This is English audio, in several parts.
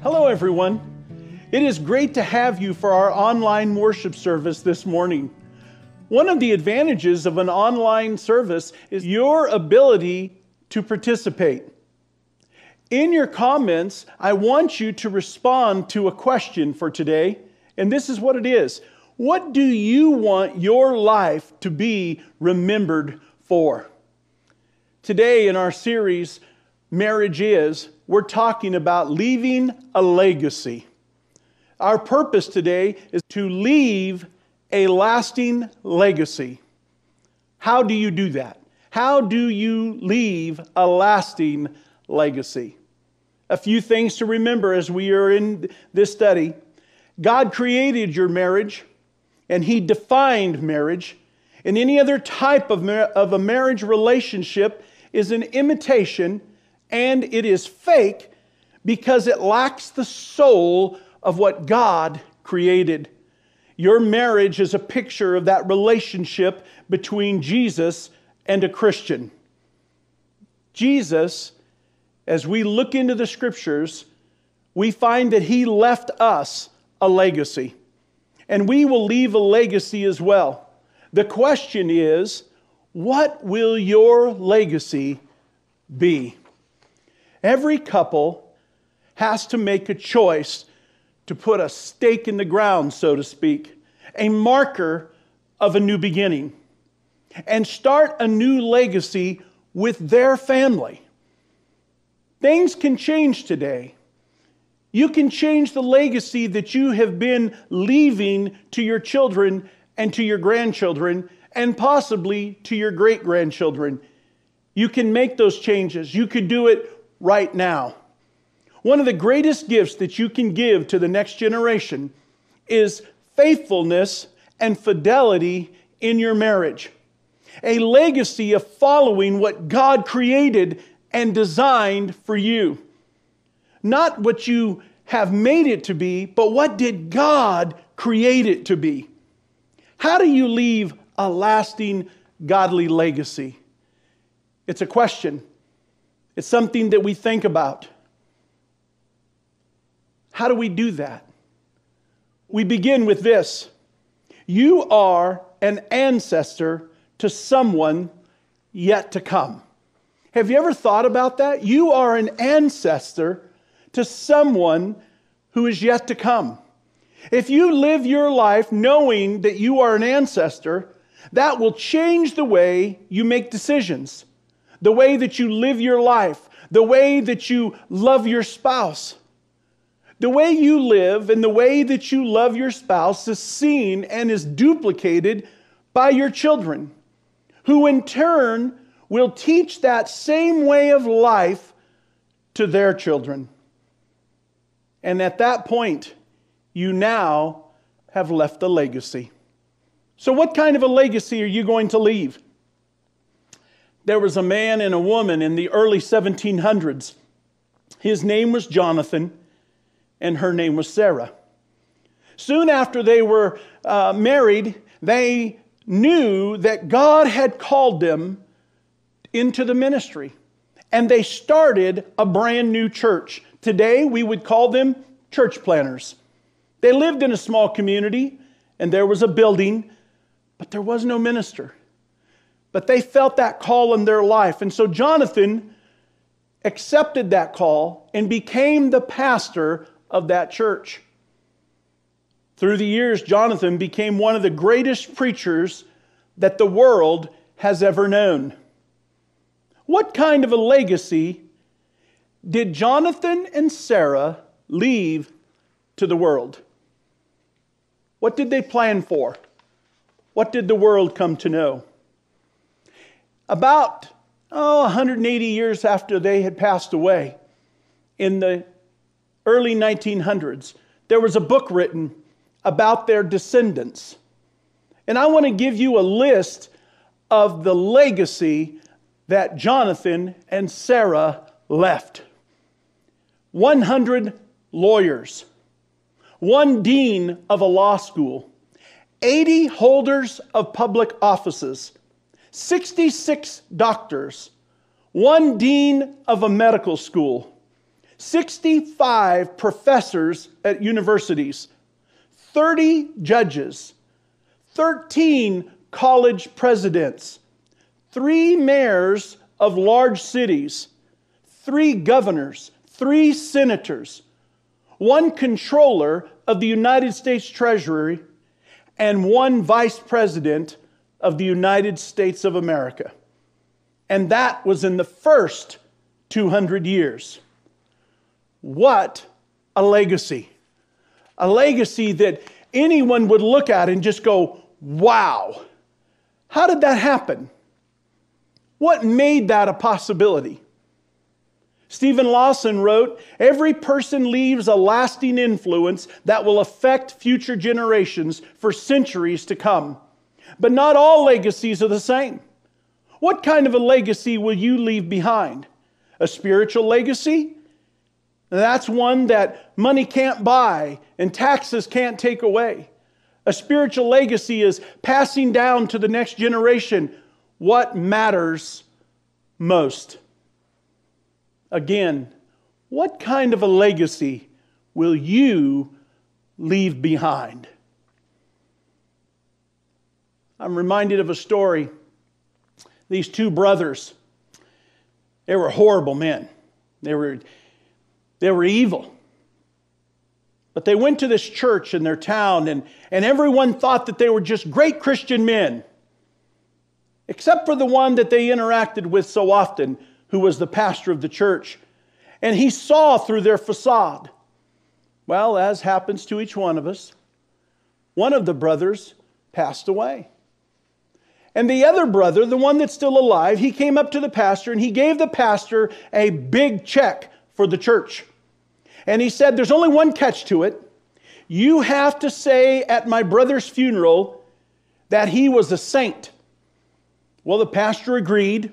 Hello, everyone. It is great to have you for our online worship service this morning. One of the advantages of an online service is your ability to participate. In your comments, I want you to respond to a question for today, and this is what it is What do you want your life to be remembered for? Today, in our series, Marriage Is, we're talking about leaving a legacy. Our purpose today is to leave a lasting legacy. How do you do that? How do you leave a lasting legacy? A few things to remember as we are in this study. God created your marriage and He defined marriage. And any other type of, mar- of a marriage relationship is an imitation and it is fake because it lacks the soul of what God created. Your marriage is a picture of that relationship between Jesus and a Christian. Jesus, as we look into the scriptures, we find that he left us a legacy. And we will leave a legacy as well. The question is, what will your legacy be? Every couple has to make a choice to put a stake in the ground, so to speak, a marker of a new beginning, and start a new legacy with their family. Things can change today. You can change the legacy that you have been leaving to your children and to your grandchildren, and possibly to your great grandchildren. You can make those changes. You could do it right now. One of the greatest gifts that you can give to the next generation is faithfulness and fidelity in your marriage. A legacy of following what God created and designed for you. Not what you have made it to be, but what did God create it to be? How do you leave a lasting godly legacy? It's a question. It's something that we think about. How do we do that? We begin with this You are an ancestor to someone yet to come. Have you ever thought about that? You are an ancestor to someone who is yet to come. If you live your life knowing that you are an ancestor, that will change the way you make decisions, the way that you live your life, the way that you love your spouse. The way you live and the way that you love your spouse is seen and is duplicated by your children, who in turn will teach that same way of life to their children. And at that point, you now have left a legacy. So, what kind of a legacy are you going to leave? There was a man and a woman in the early 1700s. His name was Jonathan and her name was Sarah. Soon after they were uh, married, they knew that God had called them into the ministry. And they started a brand new church. Today, we would call them church planners. They lived in a small community, and there was a building, but there was no minister. But they felt that call in their life. And so Jonathan accepted that call and became the pastor of that church. Through the years, Jonathan became one of the greatest preachers that the world has ever known. What kind of a legacy did Jonathan and Sarah leave to the world? What did they plan for? What did the world come to know? About oh, 180 years after they had passed away, in the early 1900s, there was a book written about their descendants. And I want to give you a list of the legacy that Jonathan and Sarah left 100 lawyers, one dean of a law school, 80 holders of public offices, 66 doctors, one dean of a medical school 65 professors at universities, 30 judges, 13 college presidents, three mayors of large cities, three governors, three senators, one controller of the United States Treasury, and one vice president of the United States of America. And that was in the first 200 years. What a legacy! A legacy that anyone would look at and just go, wow, how did that happen? What made that a possibility? Stephen Lawson wrote, Every person leaves a lasting influence that will affect future generations for centuries to come. But not all legacies are the same. What kind of a legacy will you leave behind? A spiritual legacy? That's one that money can't buy and taxes can't take away. A spiritual legacy is passing down to the next generation what matters most. Again, what kind of a legacy will you leave behind? I'm reminded of a story. These two brothers, they were horrible men. They were, they were evil. But they went to this church in their town, and, and everyone thought that they were just great Christian men, except for the one that they interacted with so often, who was the pastor of the church. And he saw through their facade. Well, as happens to each one of us, one of the brothers passed away. And the other brother, the one that's still alive, he came up to the pastor and he gave the pastor a big check for the church. And he said, There's only one catch to it. You have to say at my brother's funeral that he was a saint. Well, the pastor agreed,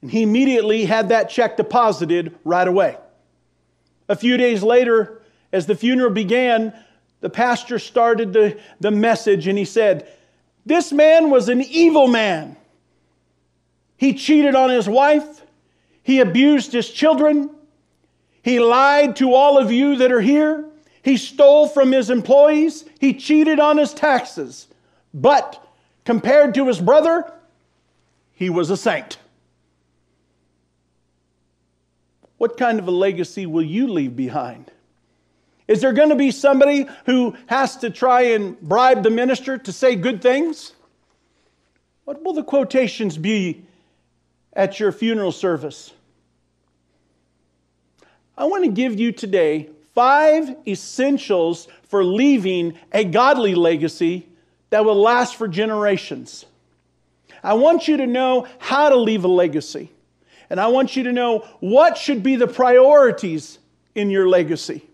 and he immediately had that check deposited right away. A few days later, as the funeral began, the pastor started the, the message and he said, This man was an evil man. He cheated on his wife, he abused his children, he lied to all of you that are here. He stole from his employees. He cheated on his taxes. But compared to his brother, he was a saint. What kind of a legacy will you leave behind? Is there going to be somebody who has to try and bribe the minister to say good things? What will the quotations be at your funeral service? I want to give you today five essentials for leaving a godly legacy that will last for generations. I want you to know how to leave a legacy. And I want you to know what should be the priorities in your legacy.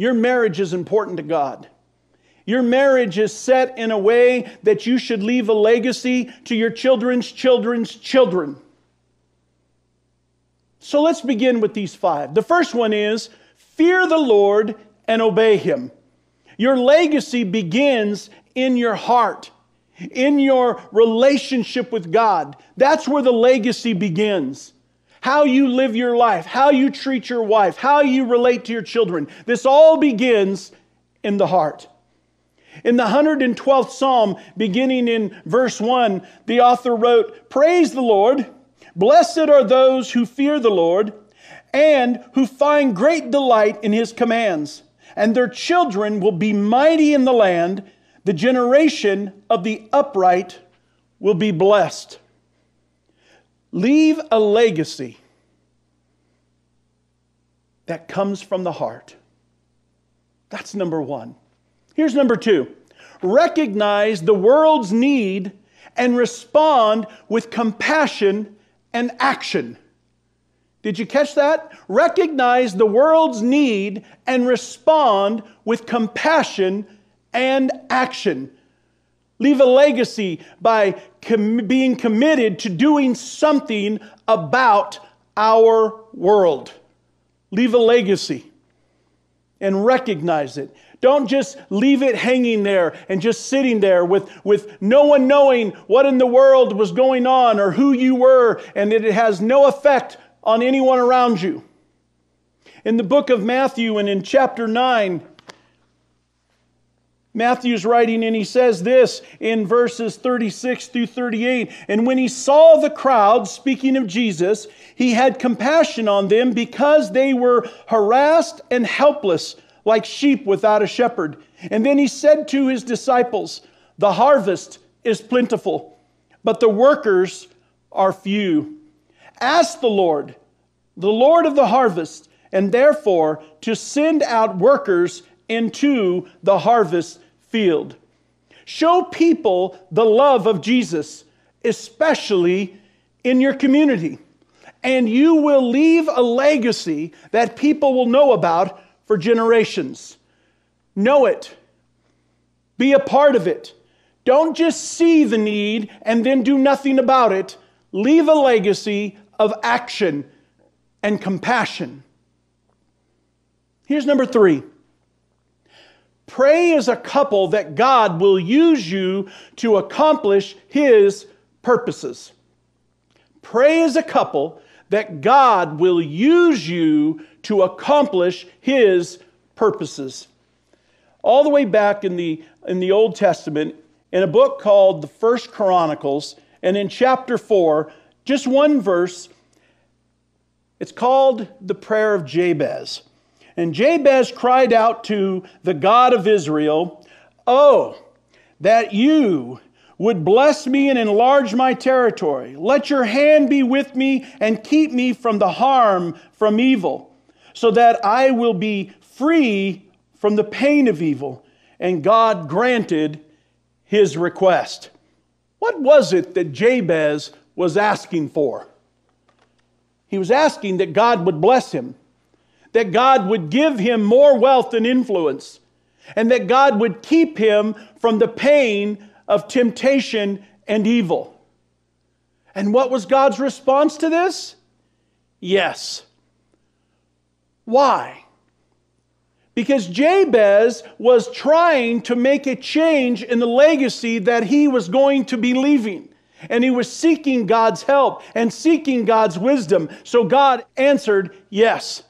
Your marriage is important to God. Your marriage is set in a way that you should leave a legacy to your children's children's children. So let's begin with these five. The first one is fear the Lord and obey him. Your legacy begins in your heart, in your relationship with God. That's where the legacy begins. How you live your life, how you treat your wife, how you relate to your children. This all begins in the heart. In the 112th Psalm, beginning in verse 1, the author wrote, Praise the Lord. Blessed are those who fear the Lord and who find great delight in his commands, and their children will be mighty in the land. The generation of the upright will be blessed. Leave a legacy that comes from the heart. That's number one. Here's number two recognize the world's need and respond with compassion and action. Did you catch that? Recognize the world's need and respond with compassion and action. Leave a legacy by com- being committed to doing something about our world. Leave a legacy and recognize it. Don't just leave it hanging there and just sitting there with, with no one knowing what in the world was going on or who you were, and that it has no effect on anyone around you. In the book of Matthew and in chapter 9, Matthew's writing and he says this in verses 36 through 38. And when he saw the crowd, speaking of Jesus, he had compassion on them because they were harassed and helpless like sheep without a shepherd. And then he said to his disciples, The harvest is plentiful, but the workers are few. Ask the Lord, the Lord of the harvest, and therefore to send out workers into the harvest field. Show people the love of Jesus, especially in your community, and you will leave a legacy that people will know about for generations. Know it, be a part of it. Don't just see the need and then do nothing about it. Leave a legacy of action and compassion. Here's number three pray as a couple that God will use you to accomplish His purposes. Pray as a couple that God will use you to accomplish His purposes. All the way back in the, in the Old Testament, in a book called the First Chronicles, and in chapter 4, just one verse, it's called the prayer of Jabez. And Jabez cried out to the God of Israel, Oh, that you would bless me and enlarge my territory. Let your hand be with me and keep me from the harm from evil, so that I will be free from the pain of evil. And God granted his request. What was it that Jabez was asking for? He was asking that God would bless him that God would give him more wealth and influence, and that God would keep him from the pain of temptation and evil. And what was God's response to this? Yes. Why? Because Jabez was trying to make a change in the legacy that he was going to be leaving. And he was seeking God's help and seeking God's wisdom. So God answered yes.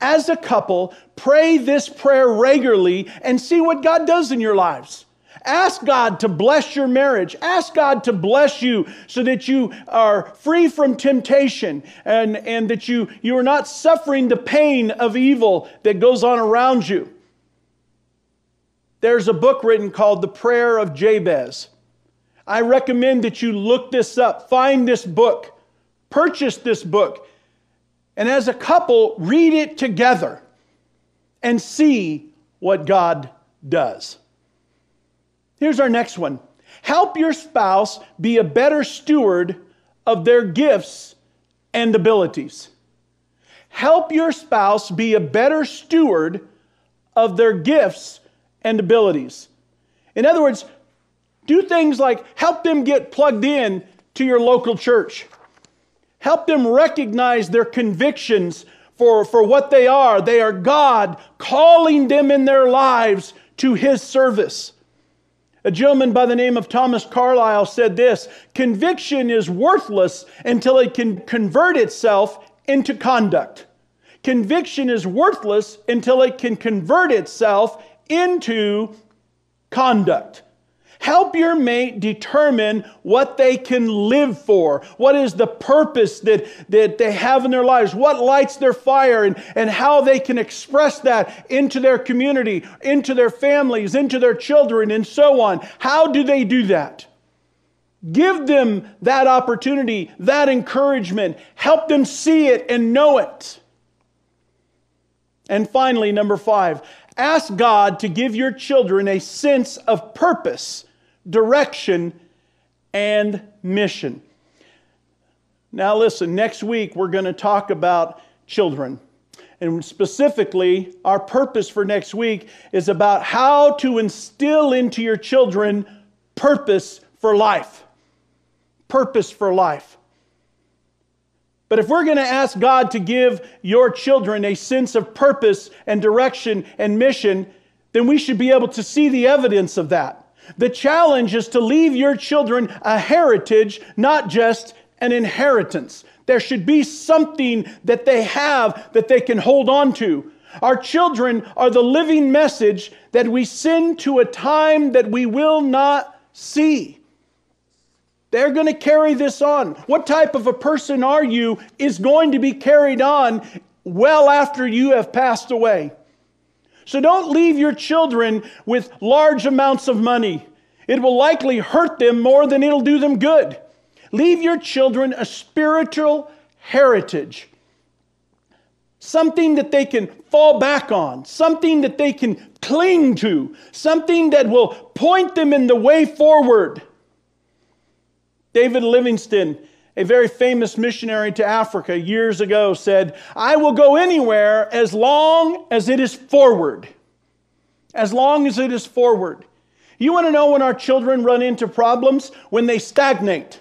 As a couple, pray this prayer regularly and see what God does in your lives. Ask God to bless your marriage. Ask God to bless you so that you are free from temptation and, and that you, you are not suffering the pain of evil that goes on around you. There's a book written called The Prayer of Jabez. I recommend that you look this up, find this book, purchase this book and as a couple, read it together and see what God does. Here's our next one help your spouse be a better steward of their gifts and abilities. Help your spouse be a better steward of their gifts and abilities. In other words, do things like help them get plugged in to your local church Help them recognize their convictions for, for what they are. They are God calling them in their lives to His service. A gentleman by the name of Thomas Carlyle said this Conviction is worthless until it can convert itself into conduct. Conviction is worthless until it can convert itself into conduct. Help your mate determine what they can live for. What is the purpose that, that they have in their lives? What lights their fire and, and how they can express that into their community, into their families, into their children, and so on. How do they do that? Give them that opportunity, that encouragement. Help them see it and know it. And finally, number five, ask God to give your children a sense of purpose direction, and mission. Now, listen, next week we're going to talk about children. And specifically, our purpose for next week is about how to instill into your children purpose for life. Purpose for life. But if we're going to ask God to give your children a sense of purpose and direction and mission, then we should be able to see the evidence of that. The challenge is to leave your children a heritage, not just an inheritance. There should be something that they have that they can hold on to. Our children are the living message that we send to a time that we will not see. They're going to carry this on. What type of a person are you is going to be carried on well after you have passed away. So don't leave your children with large amounts of money. It will likely hurt them more than it'll do them good. Leave your children a spiritual heritage something that they can fall back on, something that they can cling to, something that will point them in the way forward. David Livingstone, a very famous missionary to Africa years ago, said, I will go anywhere as long as it is forward. As long as it is forward. You want to know when our children run into problems? When they stagnate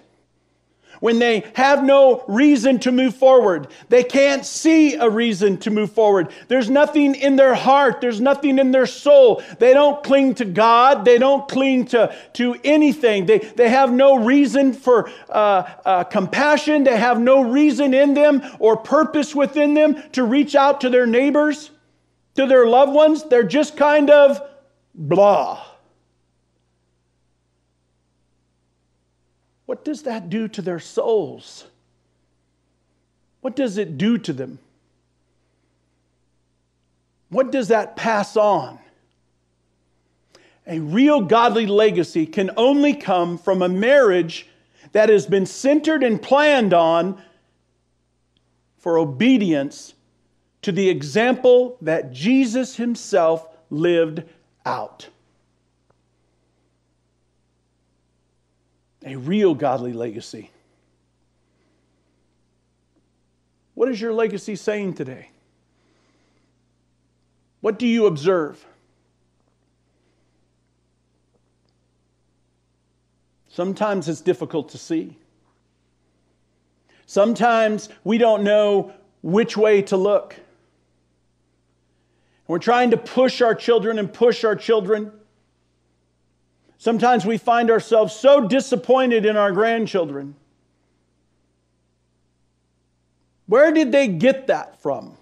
when they have no reason to move forward. They can't see a reason to move forward. There's nothing in their heart, there's nothing in their soul. They don't cling to God, they don't cling to, to anything. They, they have no reason for uh, uh, compassion, they have no reason in them or purpose within them to reach out to their neighbors, to their loved ones. They're just kind of blah. What does that do to their souls? What does it do to them? What does that pass on? A real godly legacy can only come from a marriage that has been centered and planned on for obedience to the example that Jesus himself lived out. A real godly legacy. What is your legacy saying today? What do you observe? Sometimes it's difficult to see. Sometimes we don't know which way to look. We're trying to push our children and push our children. Sometimes we find ourselves so disappointed in our grandchildren. Where did they get that from?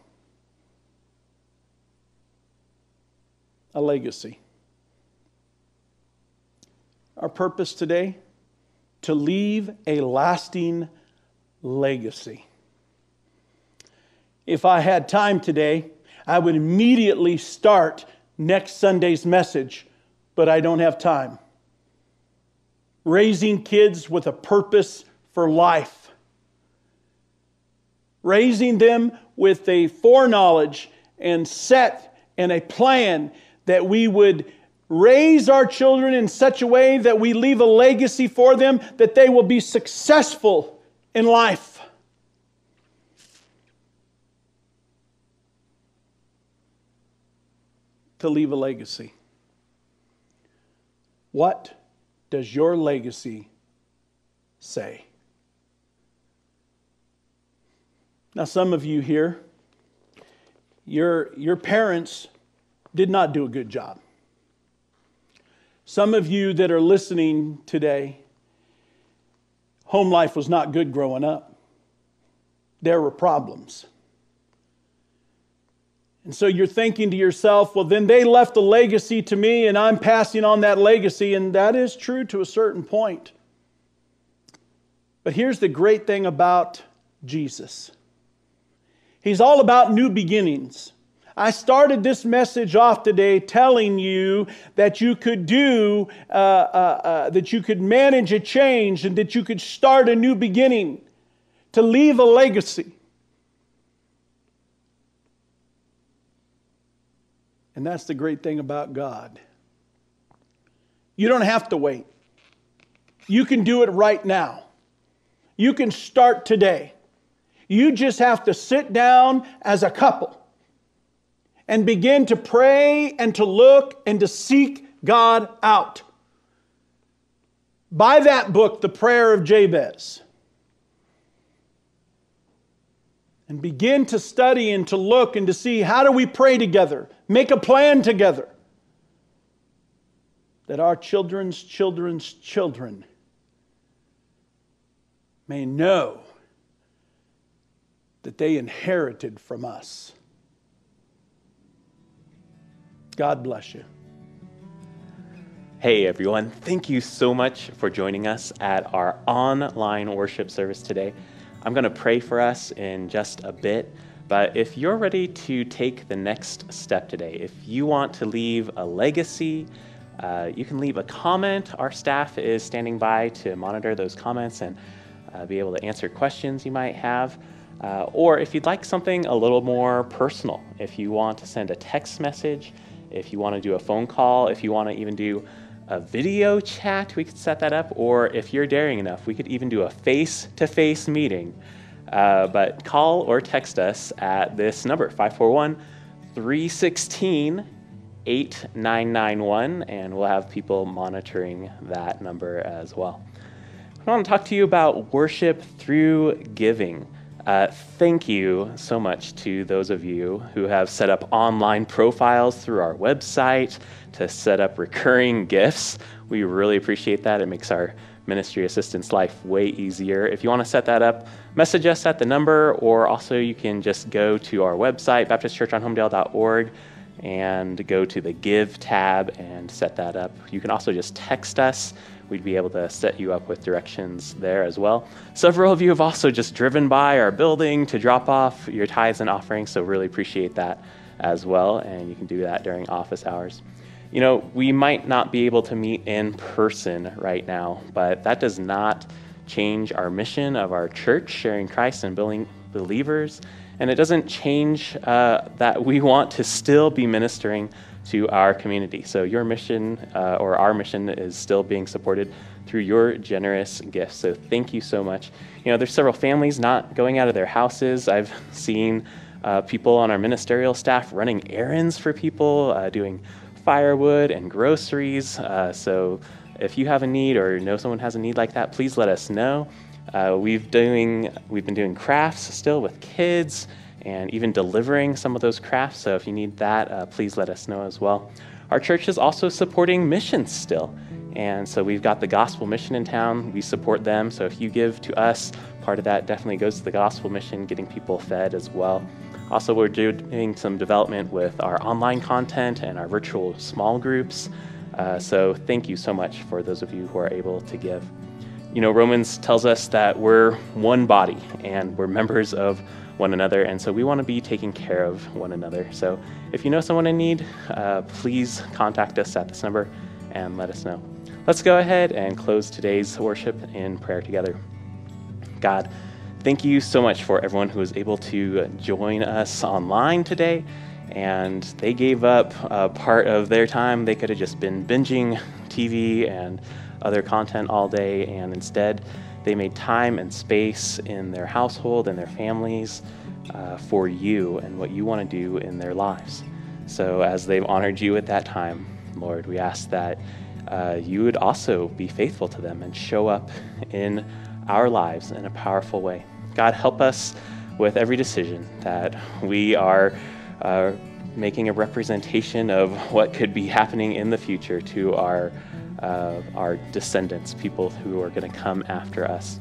A legacy. Our purpose today to leave a lasting legacy. If I had time today, I would immediately start next Sunday's message, but I don't have time raising kids with a purpose for life, raising them with a foreknowledge and set and a plan that we would raise our children in such a way that we leave a legacy for them that they will be successful in life. To leave a legacy. What does your legacy say? Now, some of you here, your, your parents did not do a good job. Some of you that are listening today, home life was not good growing up. There were problems. And so you're thinking to yourself, well, then they left a legacy to me and I'm passing on that legacy. And that is true to a certain point. But here's the great thing about Jesus He's all about new beginnings. I started this message off today telling you that you could do, uh, uh, uh, that you could manage a change and that you could start a new beginning to leave a legacy. And that's the great thing about God. You don't have to wait. You can do it right now. You can start today. You just have to sit down as a couple and begin to pray and to look and to seek God out. Buy that book, The Prayer of Jabez. and begin to study and to look and to see how do we pray together, make a plan together that our children's children's children may know that they inherited from us. God bless you. Hey everyone, thank you so much for joining us at our online worship service today. I'm going to pray for us in just a bit, but if you're ready to take the next step today, if you want to leave a legacy, uh, you can leave a comment. Our staff is standing by to monitor those comments and uh, be able to answer questions you might have. Uh, or if you'd like something a little more personal, if you want to send a text message, if you want to do a phone call, if you want to even do a video chat, we could set that up. Or if you're daring enough, we could even do a face to face meeting. Uh, but call or text us at this number 541 316 8991, and we'll have people monitoring that number as well. I want to talk to you about worship through giving. Uh, thank you so much to those of you who have set up online profiles through our website to set up recurring gifts. We really appreciate that. It makes our ministry assistant's life way easier. If you want to set that up, message us at the number, or also you can just go to our website, baptistchurchonhomedale.org, and go to the Give tab and set that up. You can also just text us we'd be able to set you up with directions there as well. Several of you have also just driven by our building to drop off your tithes and offerings, so really appreciate that as well, and you can do that during office hours. You know, we might not be able to meet in person right now, but that does not change our mission of our church, sharing Christ and building believers. And it doesn't change uh, that we want to still be ministering to our community. So your mission uh, or our mission is still being supported through your generous gifts. So thank you so much. You know, there's several families not going out of their houses. I've seen uh, people on our ministerial staff running errands for people, uh, doing firewood and groceries. Uh, so if you have a need or know someone has a need like that, please let us know. Uh, we've doing we've been doing crafts still with kids and even delivering some of those crafts. So if you need that, uh, please let us know as well. Our church is also supporting missions still. And so we've got the gospel mission in town. We support them. So if you give to us, part of that definitely goes to the gospel mission, getting people fed as well. Also, we're doing some development with our online content and our virtual small groups. Uh, so thank you so much for those of you who are able to give. You know, Romans tells us that we're one body and we're members of one another. And so we want to be taking care of one another. So if you know someone in need, uh, please contact us at this number and let us know. Let's go ahead and close today's worship in prayer together. God, thank you so much for everyone who was able to join us online today. And they gave up part of their time. They could have just been binging TV and other content all day, and instead, they made time and space in their household and their families uh, for you and what you want to do in their lives. So, as they've honored you at that time, Lord, we ask that uh, you would also be faithful to them and show up in our lives in a powerful way. God, help us with every decision that we are uh, making a representation of what could be happening in the future to our uh, our descendants, people who are going to come after us.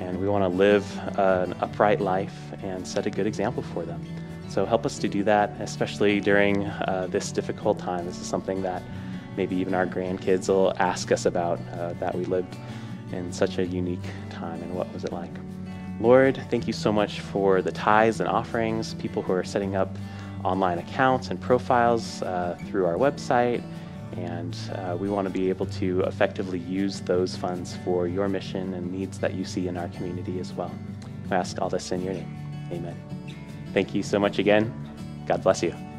And we want to live an upright life and set a good example for them. So help us to do that, especially during uh, this difficult time. This is something that maybe even our grandkids will ask us about uh, that we lived in such a unique time and what was it like. Lord, thank you so much for the tithes and offerings, people who are setting up online accounts and profiles uh, through our website and uh, we want to be able to effectively use those funds for your mission and needs that you see in our community as well. I ask all this in your name. Amen. Thank you so much again. God bless you.